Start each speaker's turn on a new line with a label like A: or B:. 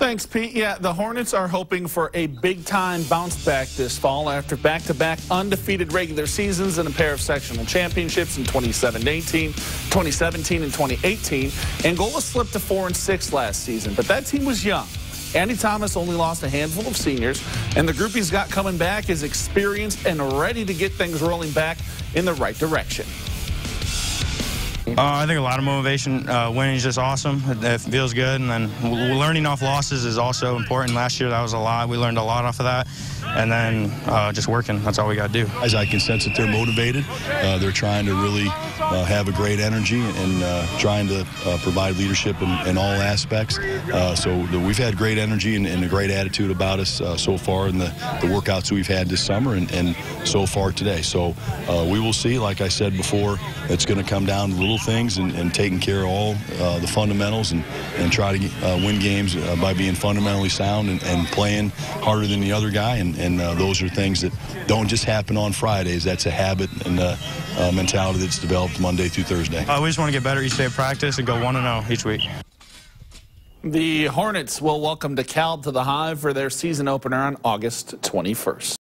A: Thanks, Pete. Yeah, the Hornets are hoping for a big-time bounce back this fall after back-to-back undefeated regular seasons and a pair of sectional championships in 2017, 2017 and 2018. Angola slipped to 4 and 6 last season, but that team was young. Andy Thomas only lost a handful of seniors, and the group he's got coming back is experienced and ready to get things rolling back in the right direction.
B: Uh, I think a lot of motivation. Uh, winning is just awesome. It, it feels good, and then learning off losses is also important. Last year, that was a lot. We learned a lot off of that, and then uh, just working. That's all we got to do.
C: As I can sense that they're motivated, uh, they're trying to really uh, have a great energy and uh, trying to provide leadership in, in all aspects. so the, we've had great energy and, and, a great attitude about us so far in the, the workouts we've had this summer and, and so far today. So we will see. Like I said before, it's going to come down a little things and, and taking care of all uh, the fundamentals and, and try to uh, win games uh, by being fundamentally sound and, and, playing harder than the other guy. And, and uh, those are things that don't just happen on Fridays. That's a habit and a mentality that's developed Monday through Thursday.
B: we just want to get better each day of practice and go 1-0 each week.
A: The Hornets will welcome DeKalb to the Hive for their season opener on August 21st.